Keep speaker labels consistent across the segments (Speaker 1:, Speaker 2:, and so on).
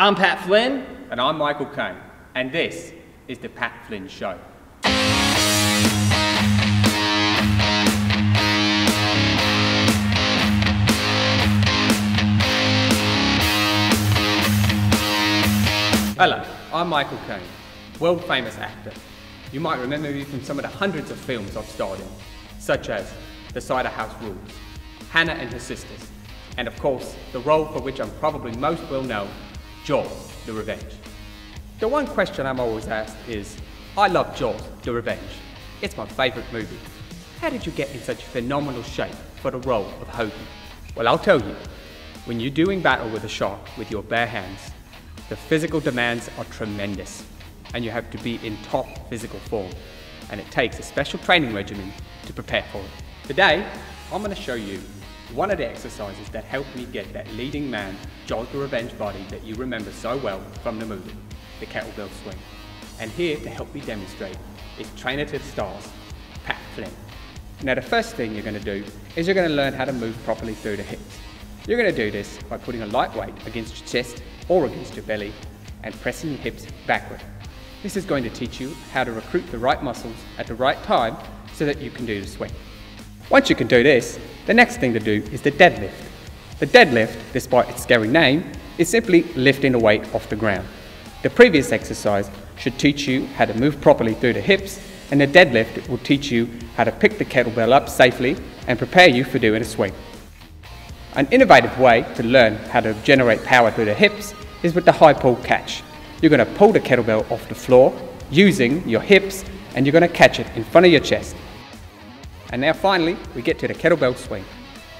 Speaker 1: I'm Pat Flynn.
Speaker 2: And I'm Michael Caine, and this is The Pat Flynn Show. Hello, I'm Michael Caine, world famous actor. You might remember me from some of the hundreds of films I've starred in, such as The Cider House Rules, Hannah and Her Sisters, and of course, the role for which I'm probably most well known, Jaws, The Revenge. The one question I'm always asked is, I love Jaws, The Revenge. It's my favourite movie. How did you get in such phenomenal shape for the role of Hogan? Well, I'll tell you. When you're doing battle with a shark with your bare hands, the physical demands are tremendous, and you have to be in top physical form, and it takes a special training regimen to prepare for it. Today, I'm going to show you one of the exercises that helped me get that leading man, Jaws the Revenge body that you remember so well from the movie, the kettlebell swing. And here to help me demonstrate is trainer to the stars, Pat Flynn. Now the first thing you're going to do is you're going to learn how to move properly through the hips. You're going to do this by putting a light weight against your chest or against your belly and pressing your hips backward. This is going to teach you how to recruit the right muscles at the right time so that you can do the swing. Once you can do this, the next thing to do is the deadlift. The deadlift, despite its scary name, is simply lifting a weight off the ground. The previous exercise should teach you how to move properly through the hips, and the deadlift will teach you how to pick the kettlebell up safely and prepare you for doing a swing. An innovative way to learn how to generate power through the hips is with the high pull catch. You're going to pull the kettlebell off the floor using your hips and you're going to catch it in front of your chest. And now finally, we get to the kettlebell swing.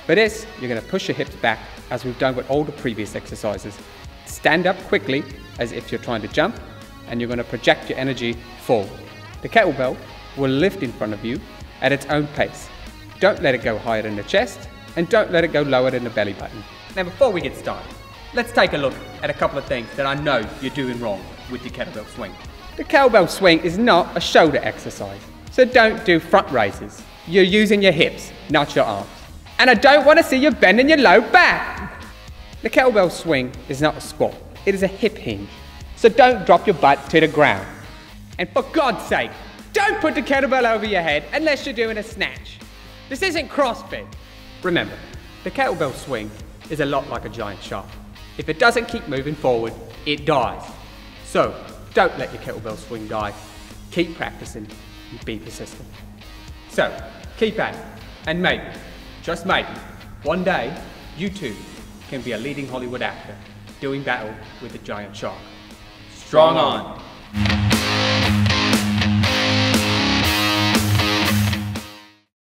Speaker 2: For this, you're going to push your hips back as we've done with all the previous exercises. Stand up quickly as if you're trying to jump and you're going to project your energy forward. The kettlebell will lift in front of you at its own pace. Don't let it go higher than the chest and don't let it go lower than the belly button. Now before we get started, let's take a look at a couple of things that I know you're doing wrong with the kettlebell swing. The kettlebell swing is not a shoulder exercise, so don't do front raises. You're using your hips, not your arms. And I don't want to see you bending your low back. The kettlebell swing is not a squat, it is a hip hinge. So don't drop your butt to the ground. And for God's sake, don't put the kettlebell over your head unless you're doing a snatch. This isn't CrossFit. Remember, the kettlebell swing is a lot like a giant shark. If it doesn't keep moving forward, it dies. So, don't let your kettlebell swing die. Keep practicing and be persistent. So, keep at it. And maybe, just maybe, one day, you too can be a leading Hollywood actor doing battle with a giant shark. Strong on!